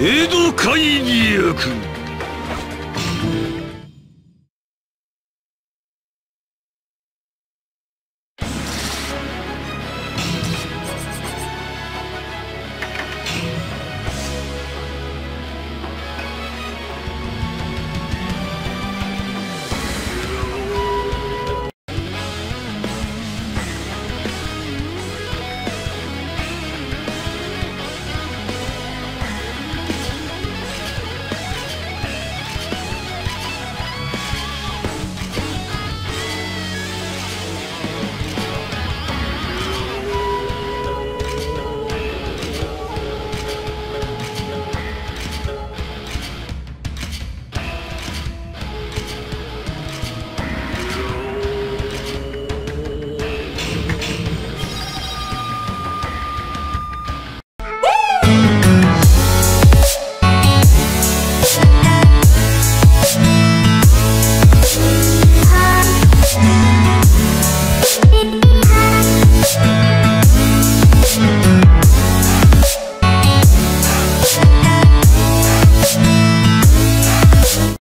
江戸会議役。